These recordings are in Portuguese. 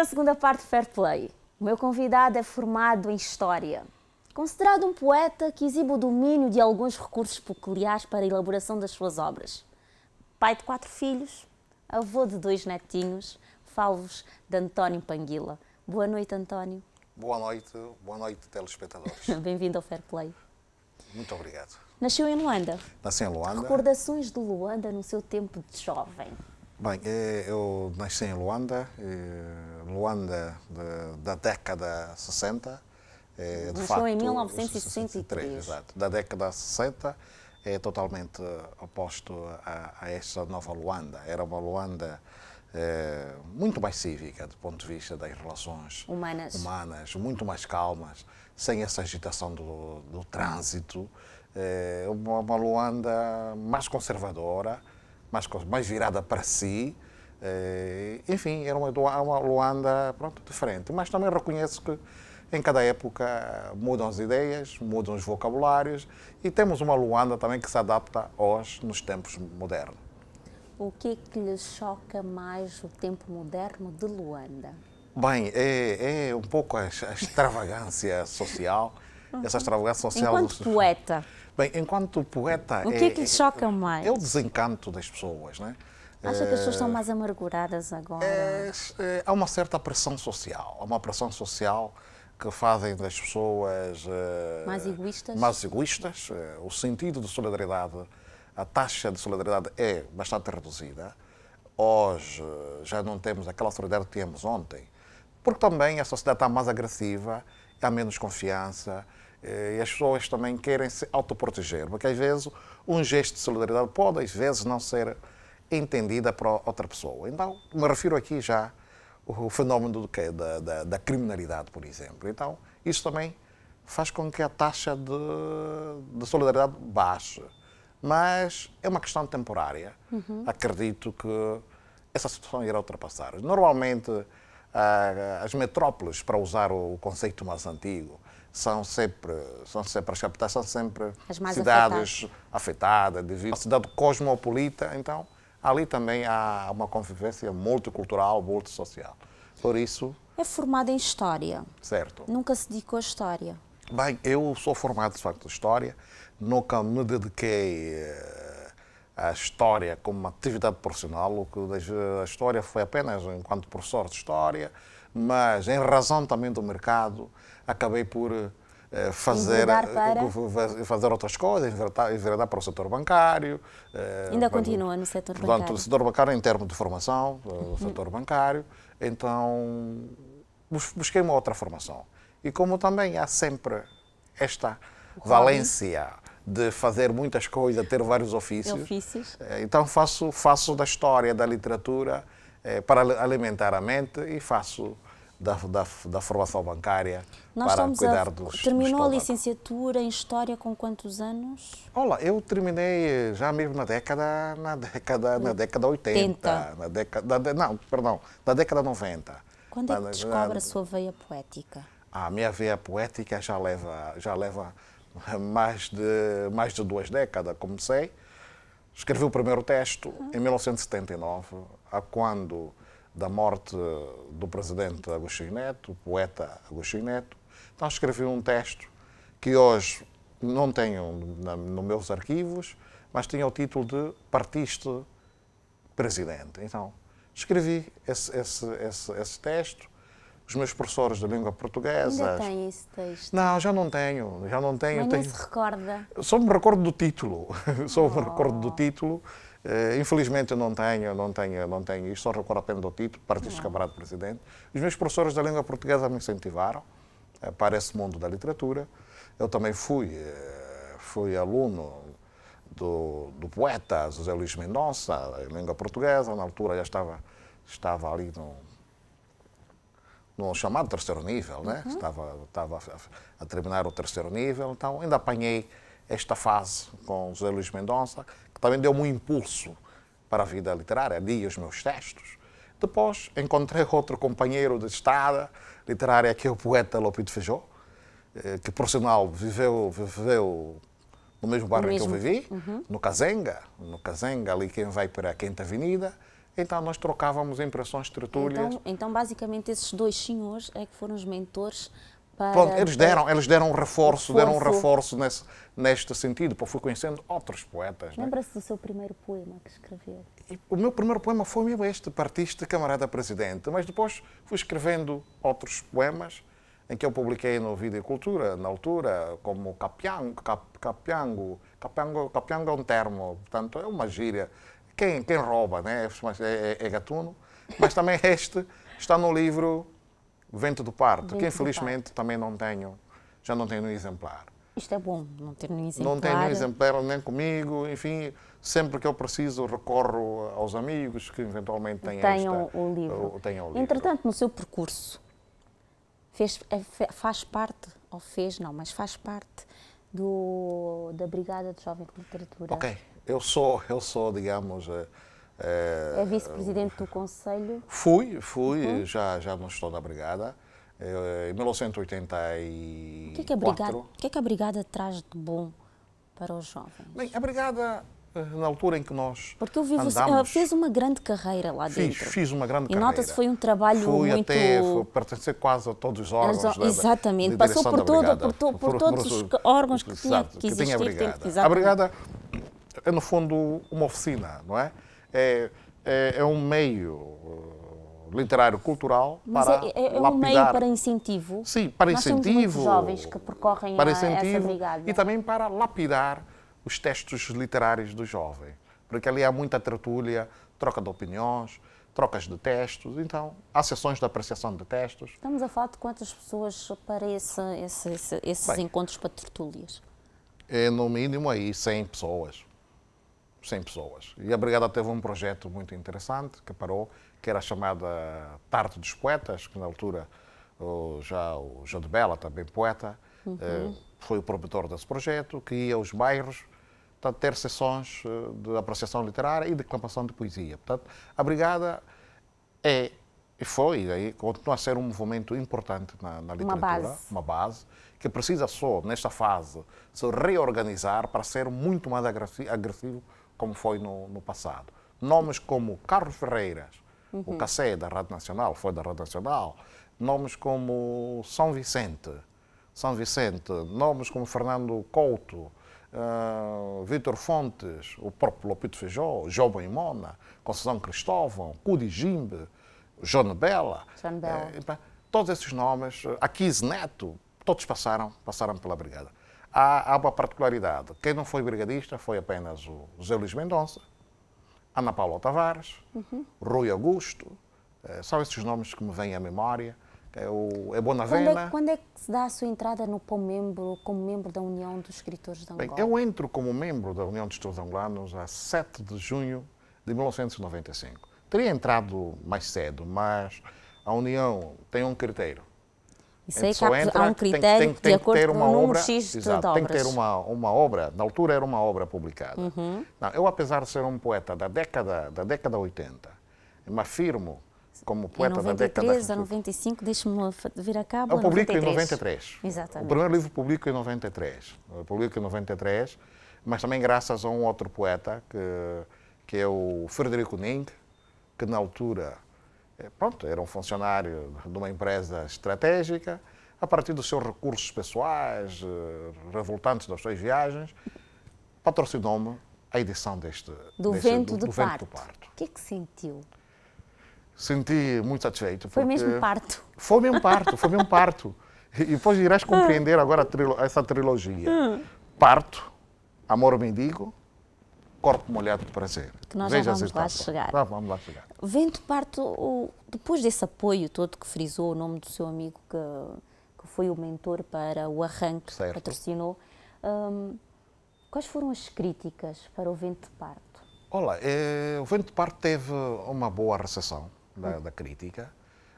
À segunda parte do Fair Play. O meu convidado é formado em História. Considerado um poeta que exibe o domínio de alguns recursos peculiares para a elaboração das suas obras. Pai de quatro filhos, avô de dois netinhos, falo-vos de António Panguila. Boa noite, António. Boa noite, boa noite, telespectadores. Bem-vindo ao Fair Play. Muito obrigado. Nasceu em Luanda. Nasci em Luanda. Recordações de Luanda no seu tempo de jovem. Bem, eh, eu nasci em Luanda, Luanda de, da década 60. É, Nasceu facto, em 1963. Exato. Da década 60 é totalmente oposto a, a esta nova Luanda. Era uma Luanda é, muito mais cívica do ponto de vista das relações humanas, humanas muito mais calmas, sem essa agitação do, do trânsito. É uma, uma Luanda mais conservadora, mais, mais virada para si. É, enfim, era uma, uma Luanda pronto, diferente. Mas também reconheço que em cada época mudam as ideias, mudam os vocabulários e temos uma Luanda também que se adapta hoje nos tempos modernos. O que é que lhe choca mais o tempo moderno de Luanda? Bem, é, é um pouco a, a extravagância social, uhum. essa extravagância social. Enquanto do... poeta. Bem, enquanto poeta. O que é, é que lhe choca mais? É o desencanto das pessoas, né? Acha que as pessoas estão mais amarguradas agora? É, é, há uma certa pressão social, há uma pressão social que fazem das pessoas uh, mais egoístas. Mais egoístas. O sentido de solidariedade, a taxa de solidariedade é bastante reduzida. Hoje já não temos aquela solidariedade que tínhamos ontem, porque também a sociedade está mais agressiva, há menos confiança e as pessoas também querem se autoproteger, porque às vezes um gesto de solidariedade pode às vezes não ser entendida por outra pessoa. Então, me refiro aqui já o fenómeno do Da, da, da, criminalidade, por exemplo. Então, isso também faz com que a taxa de, de solidariedade baixe. Mas é uma questão temporária. Uhum. Acredito que essa situação irá ultrapassar. Normalmente, as metrópoles, para usar o conceito mais antigo, são sempre, são sempre as capitais são sempre cidades afetadas, afetadas cidade cosmopolita, então ali também há uma convivência multicultural, multissocial. Por isso... É formado em História. Certo. Nunca se dedicou à História? Bem, eu sou formado, de facto, em História. Nunca me dediquei à História como uma atividade profissional. O que a História foi apenas enquanto professor de História, mas em razão também do mercado, acabei por eh, fazer, para... Eh, fazer outras coisas, enveredar para o setor bancário. Eh, Ainda continua no setor portanto, bancário? no setor bancário em termos de formação, o setor bancário. Então, busquei uma outra formação. E como também há sempre esta valência de fazer muitas coisas, ter vários ofícios, ofícios. então faço, faço da história, da literatura, para alimentar a mente e faço da, da, da formação bancária Nós para cuidar a, dos Terminou dos a licenciatura em História com quantos anos? Olha, eu terminei já mesmo na década, na década, na década 80. Na década, não, perdão, na década 90. Quando é que descobre a sua veia poética? A minha veia poética já leva, já leva mais de, mais de duas décadas. Comecei, escrevi o primeiro texto em 1979, a quando da morte do presidente Agostinho Neto, o poeta Agostinho Neto. Então escrevi um texto que hoje não tenho nos meus arquivos, mas tinha o título de Partiste Presidente. Então escrevi esse, esse, esse, esse texto. Os meus professores de língua portuguesa. Ainda tem esse texto? Não, já não tenho. Já não tenho. Mas tenho... se recorda? Só me recordo do título. Só me recordo do oh. título. Uh, infelizmente eu não tenho, não tenho, não tenho isto, só recordo apenas do título, Partido Camarada Presidente. Os meus professores da língua portuguesa me incentivaram uh, para esse mundo da literatura. Eu também fui, uh, fui aluno do, do, poeta José Luís Mendonça, em língua portuguesa, na altura já estava, estava ali no, no chamado terceiro nível, né? Uhum. estava, estava a, a terminar o terceiro nível, então ainda apanhei esta fase com José Luís Mendonça, também deu-me um impulso para a vida literária, li os meus textos. Depois encontrei outro companheiro de estrada literária, que é o poeta Lopito Feijó, eh, que por sinal viveu, viveu no mesmo bairro em que eu vivi, uhum. no Cazenga, no Cazenga, ali quem vai para a Quinta Avenida. Então nós trocávamos impressões, tertúlias. Então, então, basicamente, esses dois senhores é que foram os mentores para. Pronto, eles deram, eles deram um reforço, Reforço. deram um reforço nesse, neste sentido, porque fui conhecendo outros poetas. né? Lembra-se do seu primeiro poema que escreveu? E o meu primeiro poema foi mesmo este, Partiste, Camarada Presidente, mas depois fui escrevendo outros poemas em que eu publiquei no Vida e Cultura, na altura, como Capiango, cap, capiango, capiango, capiango é um termo, portanto, é uma gíria. Quem, quem rouba, né? Mas é, é, é gatuno. Mas também este está no livro Vento do Parto, Vento que infelizmente também não tenho, já não tenho um exemplar. Isto é bom, não ter nenhum exemplar. Não tenho um exemplar nem comigo, enfim, sempre que eu preciso recorro aos amigos que eventualmente têm Tenham esta, o livro. tenham o livro. Entretanto, no seu percurso, fez, é, faz parte, ou fez, não, mas faz parte do, da Brigada de Jovem de Literatura. Ok, eu sou, eu sou, digamos, eh, É vice-presidente do Conselho. fui, fui, Uhum. já, já não estou na brigada. Eh, Em 1984. O que é que a Brigada, o que é que a brigada traz de bom para os jovens? Bem, a brigada, na altura em que nós Porque eu vi você andamos, ah, fez uma grande carreira lá Fiz, dentro. fiz uma grande E carreira. nota-se foi um trabalho Fui muito até fui pertencer quase a todos os órgãos. Exa- da- exatamente, de passou por da todo- por to- por todos os órgãos que tinha Exato, que existir, a brigada. que- a brigada é, no fundo, uma oficina, não é? É, é, é um meio uh, literário cultural Mas para é, é, é um meio para incentivo. Sim, para Nós temos incentivo. muitos jovens que percorrem para a- essa incentivo brigada. e também para lapidar os textos literários do jovem. Porque ali há muita tertúlia, troca de opiniões, trocas de textos. Então, há sessões de apreciação de textos. Estamos a falar de quantas pessoas para esse, esse- esse- esses Bem. encontros para tertúlias? É no mínimo aí 100 pessoas. 100 pessoas. E a Brigada teve um projeto muito interessante que parou, que era a chamada Tarde dos Poetas, que na altura o- já o João de Bela, também poeta, eh, foi o promotor desse projeto, que ia aos bairros para ter sessões eh, de apreciação literária e declamação de poesia. Portanto, a Brigada é e foi e aí continua a ser um movimento importante na, na literatura, base. uma base que precisa só nesta fase se reorganizar para ser muito mais agressi- agressivo como foi no, no passado. Nomes como Carlos Ferreiras, o Cassé da Rádio Nacional, foi da Rádio Nacional, nomes como São Vicente, São Vicente, nomes como Fernando Couto, ah, Vítor Fontes, o próprio Lopito Feijó, João Mona, Conceição Cristóvão, Cudi Jimbe, João Bela. Bela. Pá, todos esses nomes, eh, Aquis Neto, todos passaram, passaram pela Brigada. Há, há uma particularidade. Quem não foi brigadista foi apenas o José Luís Mendonça, Ana Paula Tavares, Rui Augusto. eh, são esses nomes que me vêm à memória. É, o, é Quando Bonavena. é, quando é que se dá a sua entrada no POM membro, como membro da União dos Escritores de Bem, Angola? eu entro como membro da União dos Estudos Angolanos a 7 de junho de 1995. Teria entrado mais cedo, mas a União tem um critério. Isso aí há, entra, há um tem- critério tem, de tem que acordo com o número obra, X de, exato, de tem que ter obras. uma, uma obra, na altura era uma obra publicada. Uhum. Não, eu, apesar de ser um poeta da década, da década 80, me afirmo como Em poeta da 93 década a 95, deixe-me vir a cabo. eu publico em 93. 93. O Exatamente. primeiro livro publico em 93. Eu publico em 93, mas também graças a um outro poeta, que, que é o Frederico Ning, que na altura pronto, era um funcionário de uma empresa estratégica, a partir dos seus recursos pessoais, eh, revoltantes das suas viagens, patrocinou-me a edição deste Do, deste- vento, do, de do Vento parto. do Parto. O que é que sentiu? Senti muito satisfeito. Foi mesmo parto. foi mesmo parto, foi mesmo parto. E depois irás compreender agora trilo- essa trilogia. Hum. Parto, Amor Mendigo, Corpo Molhado de Prazer. Que nós já Veja vamos as lá chegar. Já vamos lá chegar. Vento Parto, o- depois desse apoio todo que frisou o nome do seu amigo que, que foi o mentor para o arranque, Certo. patrocinou, hum, quais foram as críticas para o Vento de Parto? Olha, eh, o Vento de Parto teve uma boa recepção da, da crítica,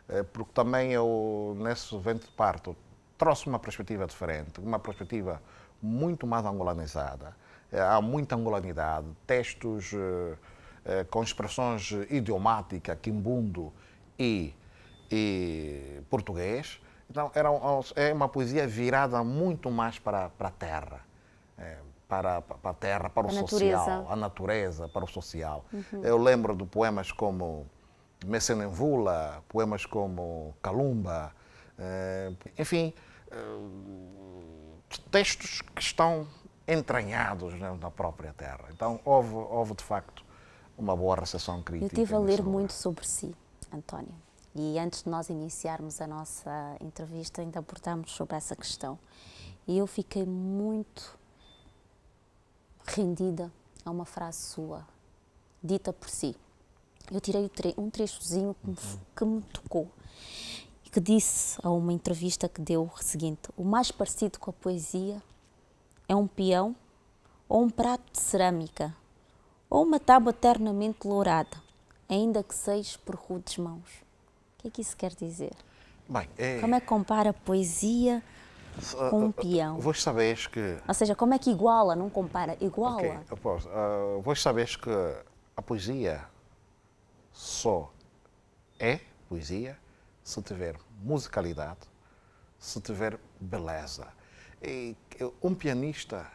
eh, porque também eu, nesse Vento de Parto, trouxe uma perspectiva diferente, uma perspectiva muito mais angolanizada. Eh, há muita angolanidade, textos eh, eh, com expressões idiomáticas, quimbundo e, e português. Então, era é uma poesia virada muito mais para, para a terra. para, para a terra, para o A social, natureza. a natureza, para o social. Eu lembro de poemas como Messenenvula, poemas como Calumba, enfim, textos que estão entranhados na própria terra. Então houve, houve de facto uma boa recepção Eu crítica. estive a ler lugar. muito sobre si, António. E antes de nós iniciarmos a nossa entrevista, ainda abordamos sobre essa questão. E eu fiquei muito rendida a uma frase sua, dita por si. Eu tirei um trechozinho que me, f- que me tocou, e que disse a uma entrevista que deu o seguinte: o mais parecido com a poesia é um peão ou um prato de cerâmica ou uma tábua eternamente lourada, ainda que seja por rudes mãos. O que é que isso quer dizer? Bem, é, Como é que compara a poesia com um peão? vós sabes que Ou seja, como é que iguala, não compara, iguala. Ok, eu posso. Ah, vós sabes que a poesia só é poesia se tiver musicalidade, se tiver beleza. Um pianista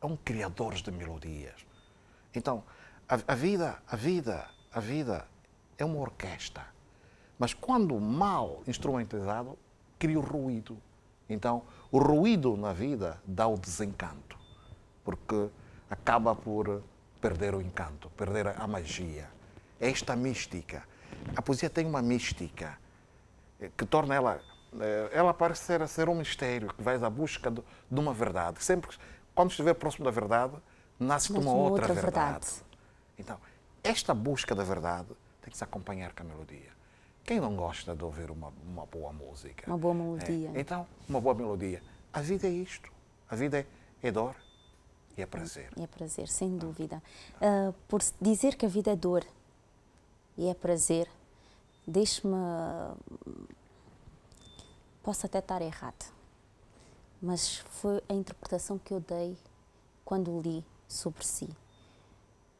é um criador de melodias. Então, a, a vida, a vida, a vida é uma orquestra. Mas quando mal instrumentalizado, cria o ruído. Então, o ruído na vida dá o desencanto, porque acaba por perder o encanto, perder a magia. É esta mística. A poesia tem uma mística eh, que torna ela, ela parece ser, ser um mistério, que vais à busca de, de uma verdade. Sempre, quando estiver próximo da verdade, Nasce uma uma outra, outra verdade. verdade. Então, esta busca da verdade tem que se acompanhar com a melodia. Quem não gosta de ouvir uma, uma boa música? Uma boa melodia. É, então, uma boa melodia. A vida é isto. A vida é, é dor e é prazer. E é prazer, sem dúvida. Ah, por dizer que a vida é dor e é prazer, deixe-me. Posso até estar errado, mas foi a interpretação que eu dei quando li sobre si.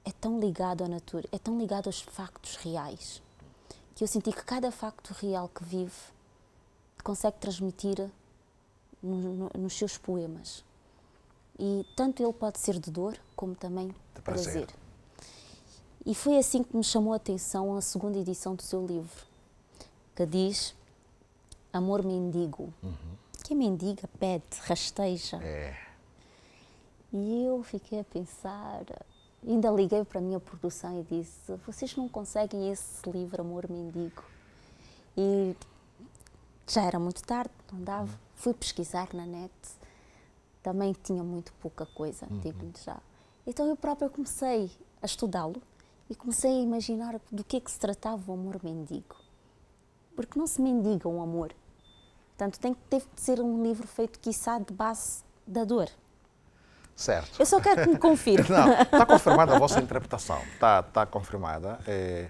É tão ligado à natureza, é tão ligado aos factos reais, que eu senti que cada facto real que vive consegue transmitir no- no- nos seus poemas. E tanto ele pode ser de dor como também De prazer. prazer. E foi assim que me chamou a atenção a segunda edição do seu livro, que diz Amor Mendigo. Que é mendiga, pede, rasteja. É. E eu fiquei a pensar, ainda liguei para a minha produção e disse: vocês não conseguem esse livro, Amor Mendigo? E já era muito tarde, não dava. Fui pesquisar na net, também tinha muito pouca coisa, digo-lhe já. Então eu própria comecei a estudá-lo e comecei a imaginar do que é que se tratava o amor mendigo. Porque não se mendiga um amor. Portanto, tem, teve de ser um livro feito, quiçá, de base da dor. Certo. Eu só quero que me confirme. Não, está confirmada a vossa interpretação. Está, está confirmada. É,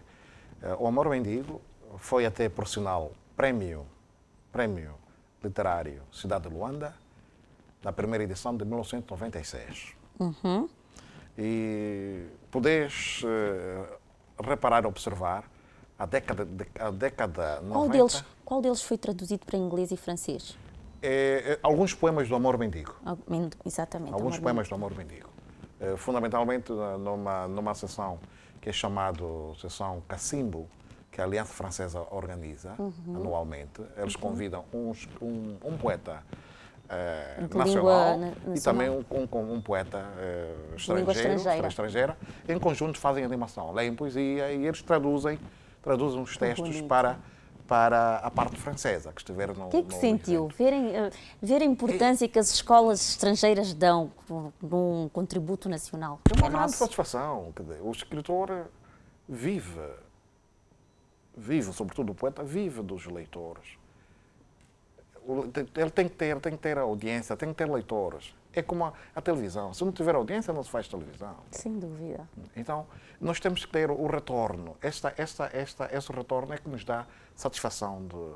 é, o Amor Mendigo foi até profissional prémio, prémio literário Cidade de Luanda, na primeira edição de 1996. E podes eh, reparar, observar, a década, a década 90... Qual deles, qual deles foi traduzido para inglês e francês? é, é, alguns poemas do Amor Mendigo. Men- Exatamente. alguns amor poemas do Amor Mendigo. Eh, fundamentalmente numa, numa sessão que é chamada sessão Cacimbo, que a Aliança Francesa organiza Uhum. anualmente. Eles convidam uns- um, um poeta eh, nacional na- e também um, um- um poeta eh, estrangeiro, estrangeira. estrangeira. Em conjunto fazem animação, leem poesia e eles traduzem, traduzem os textos para, para a parte francesa que estiver no O que é que sentiu? evento. Verem, eh, ver a importância que as escolas estrangeiras dão num contributo nacional. É uma grande satisfação. O escritor vive, vive, sobretudo o poeta, vive dos leitores. Ele tem que ter, tem que ter audiência, tem que ter leitores. É como a, a televisão. Se não tiver audiência, não se faz televisão. Sem dúvida. Então, nós temos que ter o retorno. Esta, esta, esta, esse retorno é que nos dá satisfação de,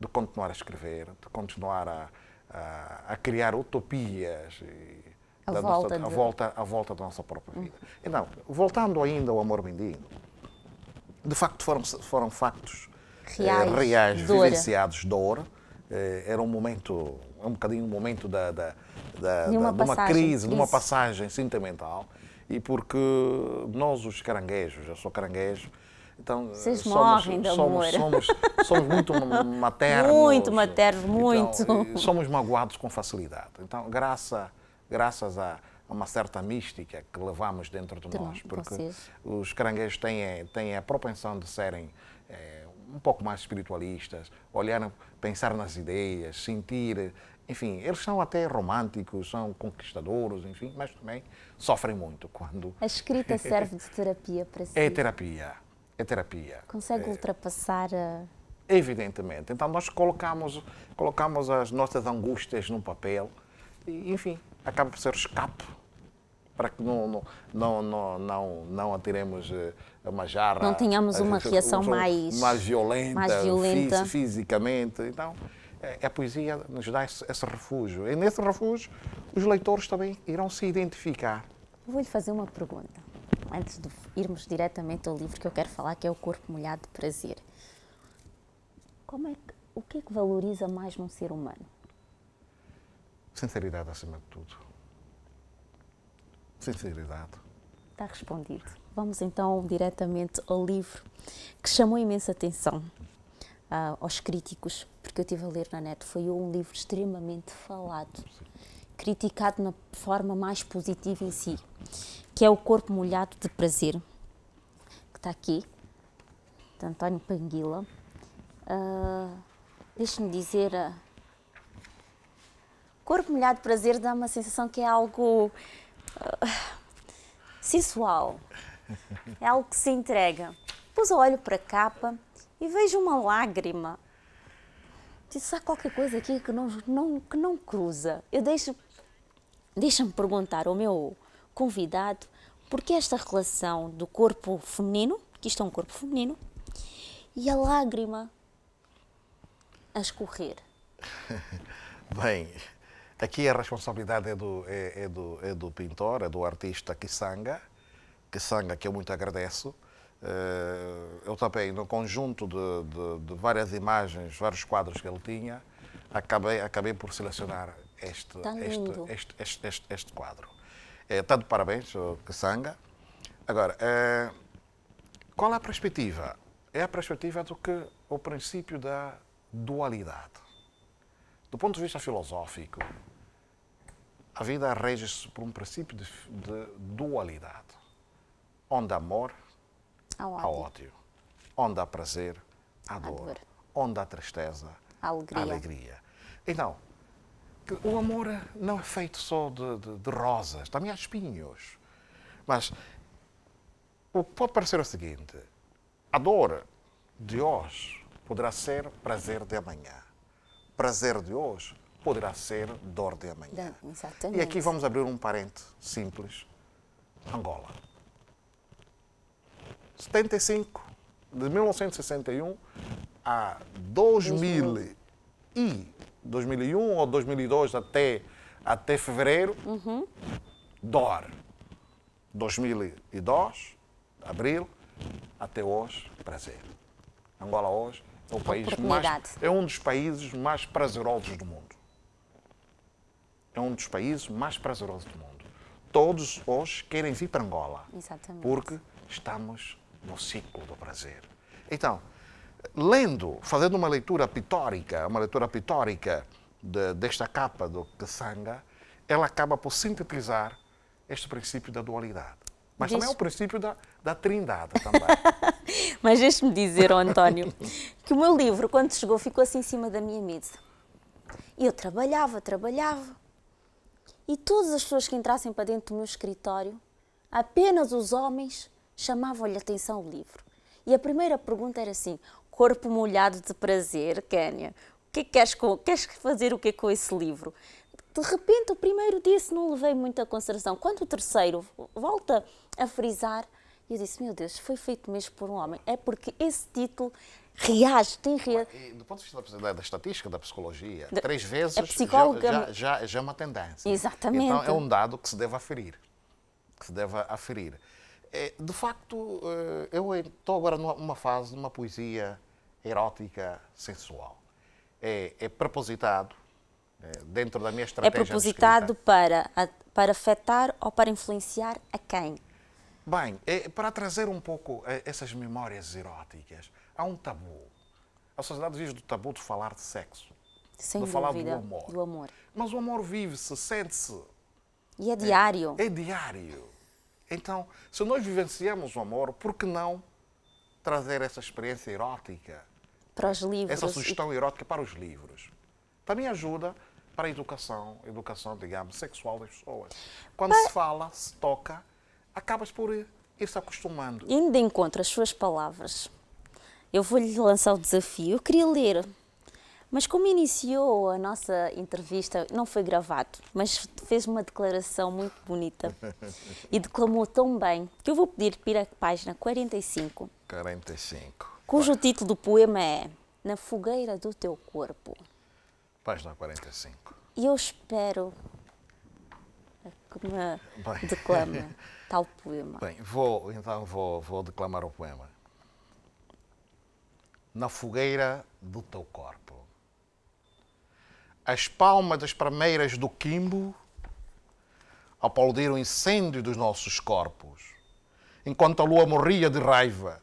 de continuar a escrever, de continuar a, a, a criar utopias e À da volta nossa, de- volta, à volta da nossa própria vida. Então, voltando ainda ao amor mendigo, de facto foram, foram factos eh, Reais, reais dor. vivenciados de dor. Eh, era um momento, um bocadinho um momento da, da, da, De uma da- de uma crise, de uma passagem sentimental. E porque nós, os caranguejos, eu sou caranguejo, então Vocês somos, morrem de somos, amor. somos, somos muito maternos. Muito maternos, Então, muito. eh, somos magoados com facilidade. Então, graça, graças a a uma certa mística que levamos dentro de, De nós, porque vocês. os caranguejos têm, eh, têm a propensão de serem eh, um pouco mais espiritualistas, olhar, pensar nas ideias, sentir, enfim, eles são até românticos, são conquistadores, enfim, mas também sofrem muito quando A escrita serve de terapia para si. é terapia, é terapia. Consegue ultrapassar a. Evidentemente. Então nós colocamos, colocamos as nossas angústias num papel e, enfim, acaba por ser escape para que não, não, não, não, não, não atiremos eh, uma jarra. Não tenhamos uma eh, reação mais- mais violenta, mais violenta. fis- fisicamente. Então, a poesia nos dá esse, esse refúgio. E nesse refúgio, os leitores também irão se identificar. Vou-lhe fazer uma pergunta. Antes de irmos diretamente ao livro que eu quero falar, que é O Corpo Molhado de Prazer. Como é que, o que é que valoriza mais num ser humano? Sinceridade acima de tudo. Sinceridade. Está respondido. Vamos então diretamente ao livro que chamou imensa atenção ah, aos críticos, porque eu estive a ler na net. Foi um livro extremamente falado, criticado na forma mais positiva em si, que é O Corpo Molhado de Prazer, que está aqui, de António Panguila. Ah, Deixe-me dizer. ah, Corpo molhado de prazer dá uma sensação que é algo ah, sensual. É algo que se entrega. Depois eu olho para a capa e vejo uma lágrima. Disse, há qualquer coisa aqui que não, não, que não cruza. Eu deixo. Deixa-me perguntar ao meu convidado porque esta relação do corpo feminino, que isto é um corpo feminino, e a lágrima a escorrer. Bem, aqui a responsabilidade é do, é, é do, é do pintor, é do artista Kisanga, Kisanga que eu muito agradeço. Eh, Eu também, no conjunto de, de- de várias imagens, vários quadros que ele tinha, acabei, acabei por selecionar este, Tá este, este, este, este, este quadro. É, Está de parabéns, o Kisanga. Agora, eh, qual é a perspectiva? É a perspectiva do que o princípio da dualidade. Do ponto de vista filosófico, a vida rege-se por um princípio de, de dualidade, onde amor, Ao há ódio. ódio, onde há prazer, há dor, dor. onde há tristeza, Há alegria. há alegria. Então, o amor não é feito só de, de- de rosas, também há espinhos. Mas o que pode parecer é o seguinte: a dor de hoje poderá ser prazer de amanhã. Prazer de hoje poderá ser dor de amanhã. Exatamente. E aqui vamos abrir um parente simples: Angola. 75, de 1961 a 2000 e 2001 ou 2002 até, até fevereiro, dor. 2002, abril, até hoje, prazer. Angola hoje é o país mais, é um dos países mais prazerosos do mundo. É um dos países mais prazerosos do mundo. Todos hoje querem vir para Angola. Exatamente. Porque estamos no ciclo do prazer. Então, lendo, fazendo uma leitura pitórica, uma leitura pitórica de- desta capa do Kassanga, ela acaba por sintetizar este princípio da dualidade. Mas também é Diz- o princípio da, da trindade também. Mas deixe-me dizer, António, que o meu livro, quando chegou, ficou assim em cima da minha mesa. E eu trabalhava, trabalhava. E todas as pessoas que entrassem para dentro do meu escritório, apenas os homens chamavam-lhe atenção ao livro. E a primeira pergunta era assim: corpo molhado de prazer, Kénia, o que é que queres, com, queres fazer o que com esse livro? De repente, o primeiro disse, não levei muita consideração. Quando o terceiro volta a frisar, eu disse: Meu Deus, foi feito mesmo por um homem. É porque esse título reage, tem reação. Do ponto de vista da, da estatística, da psicologia, Da- três vezes a psicóloga- já, já, já, já é uma tendência. Exatamente. Então é um dado que se deve aferir. Que se deve aferir. É, de facto, eh, eu estou agora numa fase de uma poesia erótica sensual. É, é propositado, eh, dentro da minha É estratégia. propositado escrita. para, para afetar ou para influenciar a quem? Bem, é para trazer um pouco eh, essas memórias eróticas, há um tabu. A sociedade vive do tabu de falar de sexo, Sem de falar dúvida. do amor. do amor. Mas o amor vive-se, sente-se, E é diário. é diário. Então, se nós vivenciamos o amor, por que não trazer essa experiência erótica, Para os livros. essa sugestão erótica para os livros? Também ajuda para a educação, educação, digamos, sexual das pessoas. Quando se fala, se toca, acabas por ir ir se acostumando. Indo de encontro às suas palavras, eu vou-lhe lançar o desafio. Eu queria ler, mas como iniciou a nossa entrevista, não foi gravado, mas fez uma declaração muito bonita e declamou tão bem que eu vou pedir para à página 45, 45. cujo título do poema é Na Fogueira do Teu Corpo. Página 45. E eu espero que me Bem. declame tal poema. Bem, vou, então vou, vou declamar o poema. Na fogueira do teu corpo. As palmas das palmeiras do quimbo aplaudiram o incêndio dos nossos corpos, enquanto a lua morria de raiva.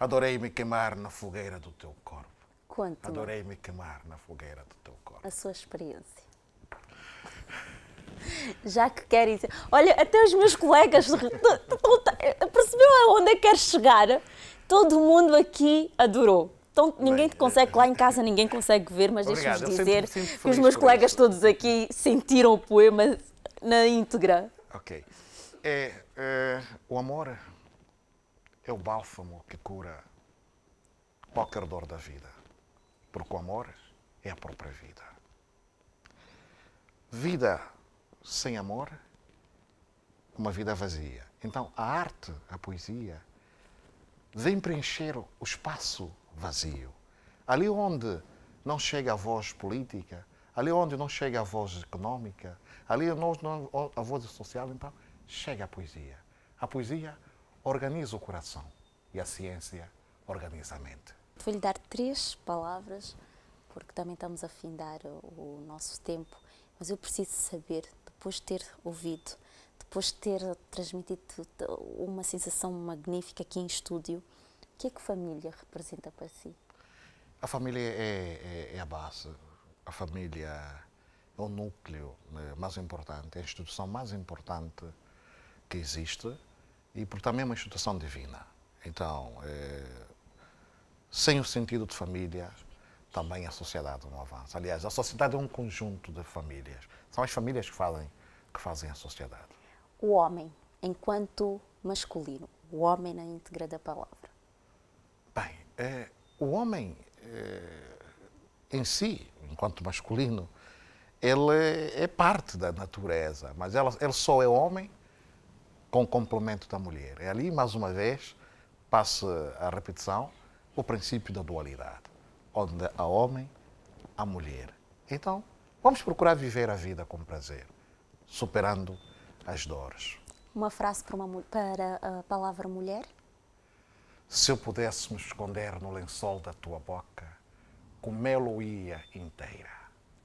Adorei me queimar na fogueira do teu corpo. Conte-me Adorei me queimar na fogueira do teu corpo. a sua experiência. Já que querem. Olha, até os meus colegas. Percebeu aonde é que queres chegar? Todo mundo aqui adorou. Então, ninguém te consegue, lá em casa ninguém consegue ver, mas deixa-me dizer sinto-me- sinto-me que os meus colegas isso. todos aqui sentiram o poema na íntegra. Ok. É, é, o amor é o bálsamo que cura qualquer dor da vida. Porque o amor é a própria vida. Vida sem amor uma vida vazia. Então, a arte, a poesia, vem preencher o espaço vazio. Ali onde não chega a voz política, ali onde não chega a voz económica, ali onde não a voz social, então chega a poesia. A poesia organiza o coração e a ciência organiza a mente. Vou-lhe dar três palavras, porque também estamos a findar o, o nosso tempo, mas eu preciso saber, depois de ter ouvido, depois de ter transmitido uma sensação magnífica aqui em estúdio, o que é que família representa para si? A família é, é- é a base. A família é o núcleo né, mais importante, é a instituição mais importante que existe e porque também é uma instituição divina. Então, é, sem o sentido de família, também a sociedade não avança. Aliás, a sociedade é um conjunto de famílias. São as famílias que fazem, que fazem a sociedade. O homem, enquanto masculino, o homem na íntegra da palavra. Bem, eh, o homem eh, em si, enquanto masculino, ele é parte da natureza, mas ela, ele só é homem com o complemento da mulher. É ali, mais uma vez, passa a repetição, o princípio da dualidade, onde há homem, há mulher. Então, vamos procurar viver a vida com prazer, superando as dores. Uma frase para, uma para a palavra mulher? Se eu pudesse me esconder no lençol da tua boca, comê-lo ia inteira.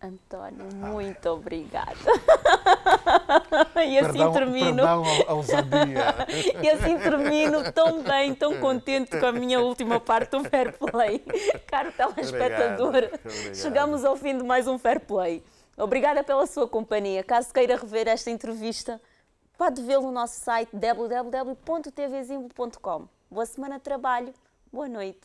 António, muito obrigada. e assim Perdão, termino. perdão a- ousadia. E assim termino tão bem, tão contente com a minha última parte do Fair Play. Caro telespectador, Obrigado, obrigado. chegamos ao fim de mais um Fair Play. Obrigada pela sua companhia. Caso queira rever esta entrevista, pode vê-lo no nosso site www.tvzimbo.com. Boa semana de trabalho, boa noite.